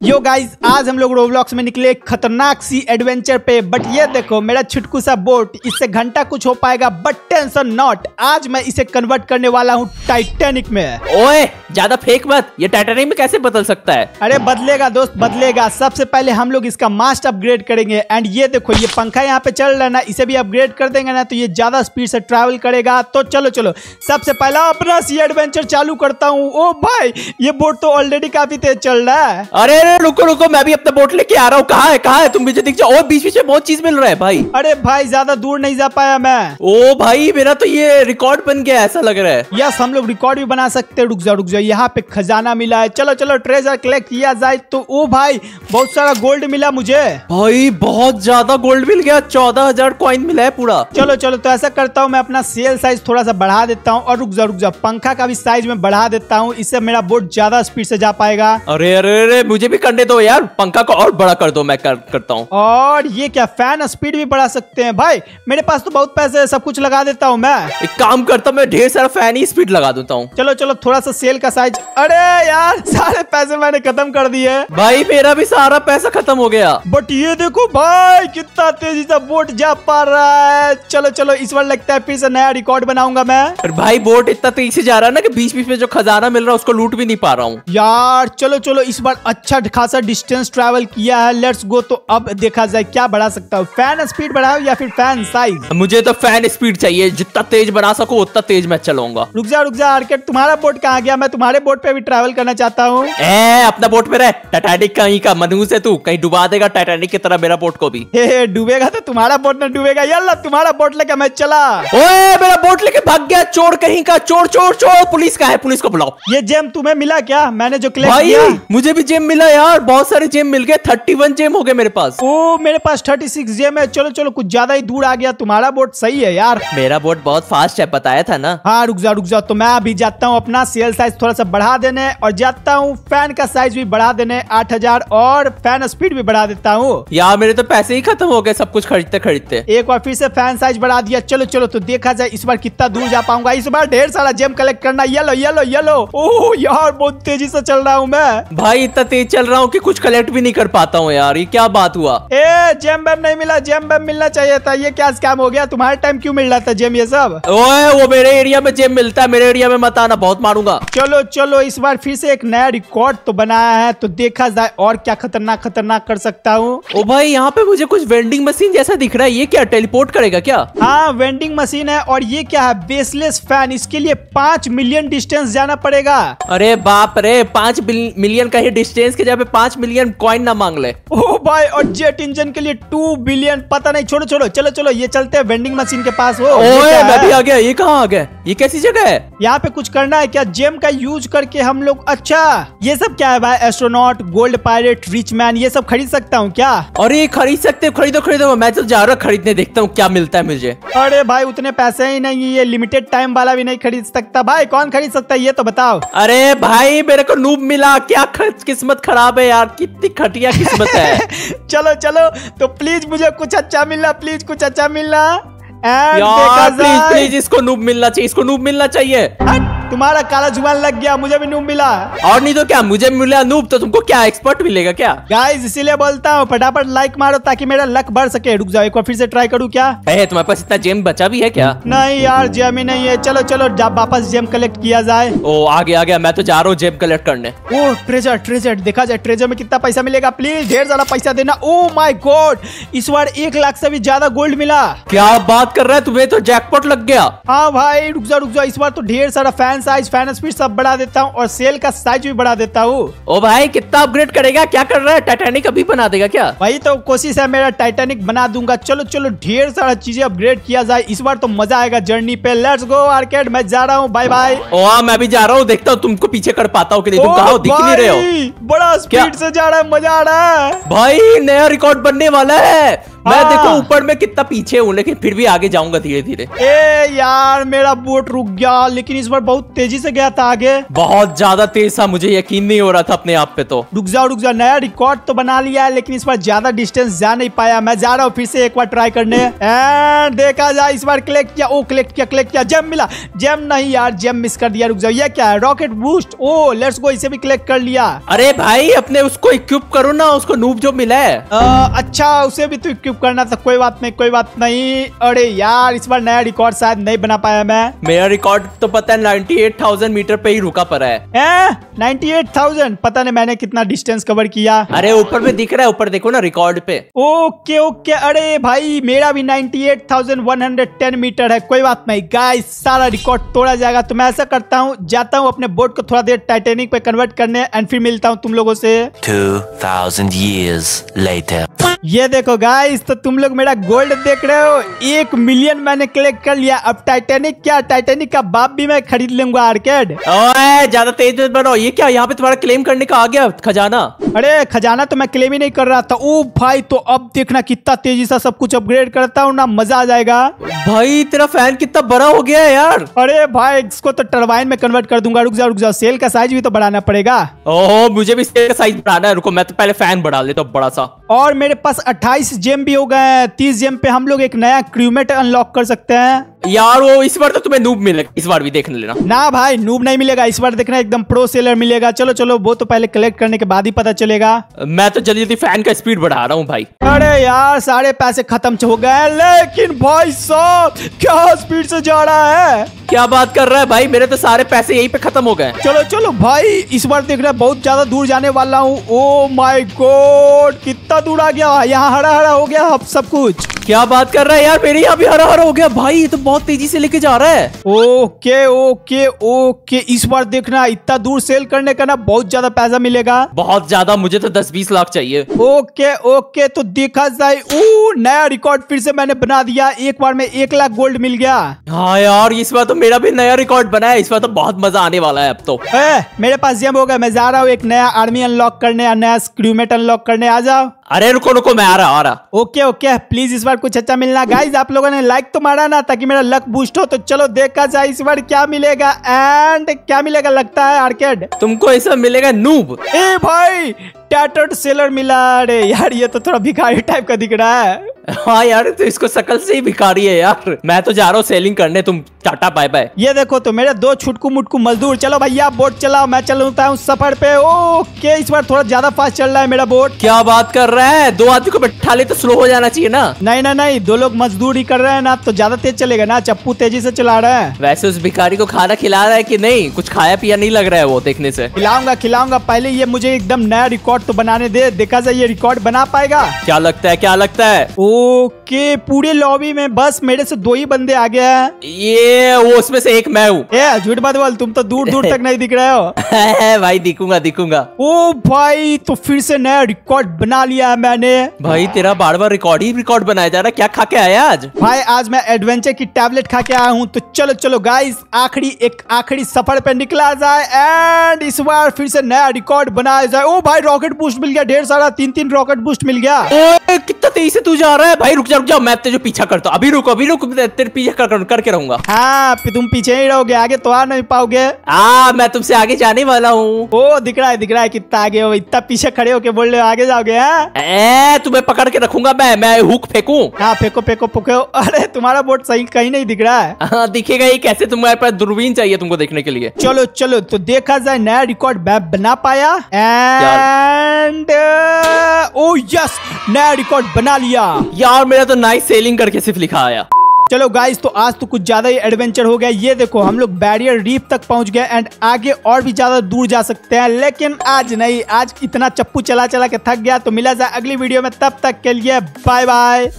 Yo guys आज हम लोग रोब्लॉक्स में निकले एक खतरनाक सी एडवेंचर पे बट ये देखो मेरा छुटकू सा बोट इससे घंटा कुछ हो पाएगा बट टेंशन नॉट आज मैं इसे कन्वर्ट करने वाला हूँ टाइटेनिक में। ओए ज़्यादा फेक मत। ये टाइटेनिक में कैसे बदल सकता है? अरे बदलेगा दोस्त बदलेगा। सबसे पहले हम लोग इसका मास्ट अपग्रेड करेंगे। एंड ये देखो ये पंखा यहाँ पे चल रहा है ना इसे भी अपग्रेड कर देंगे ना तो ये ज़्यादा स्पीड से ट्रेवल करेगा। तो चलो चलो। सबसे पहला अपना सी एडवेंचर चालू करता हूँ। ओ भाई ये बोट तो ऑलरेडी काफ़ी तेज चल रहा है। अरे अरे रुको रुको मैं भी अपना बोट लेके आ रहा हूँ। कहाँ है कहाँ है? तुम मुझे दिख जाओ। ओए बीच बीच में बहुत चीज़ मिल रहा है भाई। अरे भाई ज़्यादा दूर नहीं जा पाया मैं। ओ भाई मेरा तो ये रिकॉर्ड बन गया ऐसा लग रहा है। यस हम लोग रिकॉर्ड भी बना सकते हैं। रुक जाओ रुक जाओ यहाँ पे खजाना मिला है। चलो चलो ट्रेजर कलेक्ट किया जाए तो। ओ भाई बहुत सारा गोल्ड मिला मुझे। भाई बहुत ज़्यादा गोल्ड मिल गया। चौदह हज़ार कॉइन मिला है पूरा। चलो चलो तो ऐसा करता हूँ मैं अपना सेल साइज़ थोड़ा सा बढ़ा देता हूँ। और रुक जाओ रुक जाओ पंखा का भी साइज़ में बढ़ा देता हूँ। इससे मेरा बोट ज़्यादा स्पीड से जा पाएगा। अरे अरे अरे मुझे भी करने दो यार पंखा को और बड़ा कर दो मैं कर, करता हूँ। और ये क्या फ़ैन स्पीड भी बढ़ा सकते हैं। भाई मेरे पास तो बहुत पैसे है सब कुछ लगा देता हूँ मैं। एक काम करता हूँ मैं ढेर सारा फ़ैन ही स्पीड लगा देता हूँ। चलो चलो थोड़ा सा सेल का साइज़ अरे यार सारे पैसे मैंने खत्म कर दिए भाई मेरा भी सारा पैसा खत्म हो गया। बट ये देखो भाई कितना तेज़ी से बोट जा पा रहा है। चलो चलो इस बार लगता है फिर से नया रिकॉर्ड बनाऊँगा मैं। पर भाई बोट इतना तेज़ी से जा रहा है ना कि बीच बीच में जो खजाना मिल रहा है उसको लूट भी नहीं पा रहा हूँ। यार चलो चलो इस बार अच्छा खासा डिस्टेंस ट्रैवल किया है। लेट्स गो तो अब देखा जाए क्या बढ़ा सकता हूँ। फ़ैन स्पीड बढ़ाओ या फिर फ़ैन साइज़ मुझे तो फ़ैन स्पीड चाहिए। जितना तेज बना सको उतना तेज मैं चलाऊँगा रुक जा रुक जा आर्केट तुम्हारा बोट कहाँ गया? मैं तुम्हारे बोट पे भी ट्रैवल करना चाहता हूँ। अपना बोट पे रह। टाइटैनिक कहीं का? मनहूस है तू कहीं डुबा देगा टाइटैनिक की तरह मेरा बोट को भी। डूबेगा तो तुम्हारा बोट न डूबेगा। यल्ला तुम्हारा बोट लेके मैं चला। ओए मेरा बोट लेके भाग गया। चोर कहीं का? चोर चोर चोर। पुलिस का है पुलिस को बुलाओ। ये जेम तुम्हें मिला क्या? मैंने जो भाई किया। मुझे भी जेम मिला यार बहुत सारे जेम मिल गए थर्टी वन जेम हो गए मेरे पास। ओ मेरे पास थर्टी सिक्स जेम है। चलो चलो कुछ ज़्यादा ही दूर आ गया। तुम्हारा बोट सही है यार। मेरा बोट बहुत फास्ट है बताया था ना? हाँ रुक जाओ रुक जाओ। तो मैं अभी जाता हूँ अपना सेल साइज़ थोड़ा सा बढ़ा देने और जाता हूँ फ़ैन का साइज़ भी बढ़ा देने। आठ हज़ार और फ़ैन स्पीड भी बढ़ा देता हूँ। यार मेरे तो पैसे ही खत्म हो गए सब कुछ खरीदते खरीदते। एक बार फिर से फ़ैन साइज़ बढ़ा दिया। चलो चलो तो देखा जाए इस बार कितना दूर जा पाऊँगा। इस बार ढेर सारा जेम कलेक्ट करना। येलो येलो येलो ओह यार बहुत तेज़ी से चल रहा हूँ मैं। भाई इतना तेज चल रहा हूँ कि कुछ कलेक्ट भी नहीं कर पाता हूँ यार ये क्या बात हुआ? ए जेम बैम नहीं मिला जेम बैम मिलना चाहिए था ये क्या स्कैम हो गया? तुम्हारे टाइम क्यों मिल रहा था जेम ये सब? ओए वो मेरे एरिया में जेम मिलता है मेरे एरिया में मत आना बहुत मारूँगा। चलो चलो इस बार फिर से एक नया रिकॉर्ड तो बनाया है तो देखा जाए और क्या खतरनाक खतरनाक कर सकता हूँ। ओ भाई यहाँ पे मुझे कुछ वेंडिंग मशीन जैसा दिख रहा है ये क्या टेलीपोर्ट करेगा क्या? हाँ वेंडिंग मशीन है और ये क्या है बेसलेस फ़ैन इसके लिए पाँच मिलियन डिस्टेंस जाना पड़ेगा। अरे बाप रे पाँच मिलियन का ही डिस्टेंस के जगह पे पाँच मिलियन कॉइन ना मांग ले। ओ भाई और जेट इंजन के लिए टू बिलियन पता नहीं छोड़ो छोड़ो चलो चलो ये चलते हैं वेंडिंग मशीन के पास हो ओए मैं भी आ गया ये कहाँ आ गया? ये कैसी जगह है? यहाँ पे कुछ करना है क्या? जेम का यूज़ करके हम लोग अच्छा ये सब क्या है भाई? Astronaut gold pilot rich man ये सब खरीद सकता हूँ क्या? और ये खरीद सकते खरीदो खरीदो मैं तो जा रहा खरीदने देखता हूँ क्या मिलता है मुझे। अरे भाई उतने पैसे ही नहीं है, ये लिमिटेड टाइम वाला भी नहीं खरीद सकता। भाई कौन खरीद सकता है ये तो बताओ। अरे भाई मेरे को नूब मिला क्या किस्मत खराब है यार कितनी खटिया किस्मत है। चलो चलो तो प्लीज़ मुझे कुछ अच्छा मिलना प्लीज़ कुछ अच्छा मिलना। यार प्लीज़ प्लीज़ इसको नूब मिलना चाहिए इसको नूब मिलना चाहिए। तुम्हारा काला ज़ुबान लग गया मुझे भी नूब मिला। और नहीं तो क्या मुझे मिला नूब तो तुमको क्या एक्सपर्ट मिलेगा क्या? गाइस इसीलिए बोलता हूँ फटाफट लाइक मारो ताकि मेरा लक बढ़ सके। रुक जाओ एक बार फिर से ट्राई करूँ क्या? है तुम्हारे पास इतना जेम बचा भी है क्या? नहीं यार जेम ही नहीं है। चलो चलो जब वापस जेम कलेक्ट किया जाए। ओ आ गया आ गया मैं तो जा रहा हूँ जेम कलेक्ट करने। ओ ट्रेजर ट्रेजर देखा जाए ट्रेजर में कितना पैसा मिलेगा? प्लीज़ ढेर सारा पैसा देना। ओ माई गॉड इस बार एक लाख से भी ज़्यादा गोल्ड मिला। क्या बात कर रहा है तुम्हें तो जैकपॉट लग गया। हाँ भाई रुक जाओ रुक जाओ इस बार तो ढेर सारा फ़ैन साइज़ फ़ैन स्पीड सब बढ़ा देता हूँ और सेल का साइज़ भी बढ़ा देता हूँ। ओ भाई कितना अपग्रेड करेगा? क्या कर रहा है? टाइटेनिक अभी बना देगा क्या? वही तो कोशिश है मेरा टाइटेनिक बना दूँगा। चलो चलो ढेर सारा चीज़ें अपग्रेड किया जाए। इस बार तो मज़ा आएगा जर्नी पे। लेट्स गो आर्केड मैं जा रहा हूँ। बाय बाय ओ हाँ मैं भी जा रहा हूँ। देखता हूँ तुमको पीछे कर पाता हूँ कि नहीं। तुम कहा दिख नहीं रहे हो। बड़ा स्पीड से जा रहा है मज़ा आ रहा है। भाई नया रिकॉर्ड बनने वाला है। मैं हाँ। देखो ऊपर में कितना पीछे हूँ लेकिन फिर भी आगे जाऊँगा धीरे धीरे ए यार मेरा बोट रुक गया लेकिन इस बार बहुत तेज़ी से गया था आगे। बहुत ज़्यादा तेज था मुझे यकीन नहीं हो रहा था अपने आप पे तो। रुक जाओ रुक जाओ नया रिकॉर्ड तो बना लिया है लेकिन इस बार ज़्यादा डिस्टेंस जा नहीं पाया। मैं जा रहा हूँ फिर से एक बार ट्राई करने। एंड देखा जाए इस बार कलेक्ट किया ओ कलेक्ट किया कलेक्ट किया जेम मिला। जेम नहीं यार जेम मिस कर दिया रुक जाओ। ये क्या है? Rocket boost oh let's go इसे भी कलेक्ट कर लिया। अरे भाई अपने उसको इक्विप करो ना उसको नूब जो मिला है। अच्छा उसे भी तो इक्विप करना था कोई बात नहीं कोई बात नहीं। अरे यार इस बार नया रिकॉर्ड शायद नहीं बना पाया मैं। मेरा रिकॉर्ड तो पता है 98,000 मीटर पे ही रुका पड़ा है। Ninety eight thousand? पता नहीं मैंने कितना डिस्टेंस कवर किया। अरे ऊपर में दिख रहा है ऊपर देखो ना रिकॉर्ड पे। Okay okay. अरे भाई मेरा भी 98,110 मीटर है कोई बात नहीं। गाइस सारा रिकॉर्ड तोड़ा जाएगा। तो मैं ऐसा करता हूँ जाता हूँ अपने बोट को थोड़ा देर टाइटेनिक पे कन्वर्ट करने एंड फिर मिलता हूँ तुम लोगों से। 2,000 years later. ये देखो गाइस तो तुम लोग मेरा गोल्ड देख रहे हो। एक मिलियन मैंने कलेक्ट कर लिया। अब टाइटेनिक क्या टाइटेनिक का बाप भी मैं खरीद लूँगा आर्केड ओए ज़्यादा तेज मत बनो ये क्या यहाँ पे तुम्हारा क्लेम करने का आ गया खजाना? अरे खजाना तो मैं क्लेम ही नहीं कर रहा था। ओ भाई तो अब देखना कितना तेज़ी से सब कुछ अपग्रेड करता हूँ ना मज़ा आ जाएगा। भाई तेरा फ़ैन कितना बड़ा हो गया है यार। अरे भाई इसको तो टरबाइन में कन्वर्ट कर दूँगा। रुक जाओ रुक जाओ। सेल का साइज़ भी तो बढ़ाना पड़ेगा। ओह मुझे भी इसका साइज़ बढ़ाना है। रुको मैं तो पहले फ़ैन बढ़ा लेता हूँ बड़ा सा। और मेरे पास 28 जेम भी हो गए। 30 जेम पे हम लोग एक नया क्रूमेट अनलॉक कर सकते हैं। यार वो इस बार तो तुम्हें नूब मिलेगा। इस बार भी देख लेना। ना भाई नूब नहीं मिलेगा। इस बार देखना एकदम प्रो सेलर मिलेगा। चलो चलो वो तो पहले कलेक्ट करने के बाद ही पता चलेगा। मैं तो जल्दी जल्दी फ़ैन का स्पीड बढ़ा रहा हूँ भाई। अरे यार सारे पैसे खत्म हो गए लेकिन भाई साहब क्या स्पीड से जा रहा है? क्या बात कर रहा है भाई? मेरे तो सारे पैसे यहीं पे खत्म हो गए। चलो चलो भाई इस बार देख रहे बहुत ज़्यादा दूर जाने वाला हूँ। ओ माय गॉड कितना दूर आ गया। यहाँ हरा हरा हो गया सब कुछ। क्या बात कर रहा है यार? मेरे यहाँ भी हरा हरा हो गया। भाई ये तो बहुत तेज़ी से लेके जा रहा है। Okay okay okay. इस बार देखना इतना दूर सेल करने का ना बहुत ज़्यादा पैसा मिलेगा। बहुत ज़्यादा मुझे तो दस बीस लाख चाहिए। ओके ओके तो देखा जाए। ओ नया रिकॉर्ड फिर से मैंने बना दिया। एक बार में एक लाख गोल्ड मिल गया। हाँ यार इस बार तो मेरा भी नया रिकॉर्ड बना है। इस बार तो बहुत मज़ा आने वाला है अब तो। ए, मेरे पास जेम हो गया मैं जा रहा हूँ एक नया आर्मी अनलॉक करने नया क्रूमेट अनलॉक करने। आ जाओ। अरे रुको रुको मैं आ रहा आ रहा। ओके ओके प्लीज़ इस बार कुछ अच्छा मिलना। गाइज़ आप लोगों ने लाइक तो मारा ना ताकि मेरा लक बूस्ट हो तो चलो देखा जाए इस बार क्या मिलेगा। एंड क्या मिलेगा लगता है आर्केड तुमको ऐसा मिलेगा नूब ए भाई टैटर्ड सेलर मिला। अरे यार ये तो थोड़ा भिखारी टाइप का दिख रहा है। हाँ यार तो इसको शकल से ही भिखारी है यार। मैं तो जा रहा हूँ सेलिंग करने तुम टाटा बाय बाय ये देखो तो मेरे दो छुटकू मुटकू मजदूर चलो भैया बोट चलाओ मैं चलता हूँ सफ़र पे। ओ ओके इस बार थोड़ा ज़्यादा फास्ट चल रहा है मेरा बोट क्या बात कर रहा है? दो आदमी को बैठा ले तो स्लो हो जाना चाहिए ना। नहीं ना नहीं दो लोग मजदूरी कर रहे हैं ना तो ज़्यादा तेज चलेगा ना चप्पू तेज़ी से चला रहे हैं। वैसे उस भिखारी को खाना खिला रहा है की नहीं? कुछ खाया पिया नहीं लग रहा है वो देखने से। खिलाऊँगा खिलाऊँगा पहले ये मुझे एकदम नया रिकॉर्ड तो बनाने दे देखा जाए ये रिकॉर्ड बना पाएगा। क्या लगता है क्या लगता है? ओके पूरे लॉबी में बस मेरे से दो ही बंदे आ गए हैं। ये वो उसमें से एक मैं हूँ। झूठ मत बोल तुम तो दूर दूर तक नहीं दिख रहे हो। भाई दिखूँगा दिखूँगा। ओ भाई तो फिर से नया रिकॉर्ड बना लिया है मैंने। भाई तेरा बार बार रिकॉर्ड ही रिकॉर्ड बनाया जा रहा है क्या खा के आया आज? भाई आज मैं एडवेंचर की टैबलेट खा के आया हूँ तो चलो चलो गाइस आखिरी एक आखिरी सफ़र पे निकला जाए एंड इस बार फिर से नया रिकॉर्ड बनाया जाए। ओ भाई रॉकेट बूस्ट मिल गया ढेर सारा तीन तीन रॉकेट बूस्ट मिल गया। कितना तेज़ी से तू जा रहा है? भाई रुक जा रुक जा। मैं तेरे पीछा करता हूँ। अभी रुको अभी रुक तेरे पीछे कर, कर, करके रहूँगा। हाँ तुम पीछे ही रहोगे आगे तो आ नहीं पाओगे। आ मैं तुमसे आगे जाने वाला हूँ। ओ दिख रहा है दिख रहा है कितना आगे हो। इतना पीछे खड़े होके बोल रहे हो आगे जाओगे हाँ? तुम्हें पकड़ के रखूँगा मैं मैं हुक फेंकू। हाँ फेंको फेंको फेंको। अरे तुम्हारा बोट सही कहीं नहीं दिख रहा है। हाँ दिखेगा ही कैसे तुम्हारे पास दूरबीन चाहिए तुमको देखने के लिए। चलो चलो तो देखा जाए नया रिकॉर्ड मैं बना पाया। एंड ओ यस नया रिकॉर्ड बना लिया। यार मेरा तो नाइस सेलिंग करके सिर्फ़ लिखा आया चलो गाइस तो आज तो कुछ ज़्यादा ही एडवेंचर हो गया। ये देखो, हम लोग बैरियर रीप तक पहुँच गए एंड आगे और भी ज़्यादा दूर जा सकते हैं। लेकिन आज नहीं, आज इतना चप्पू चला चला के थक गया तो मिला जाए अगली वीडियो में। तब तक के लिए बाय बाय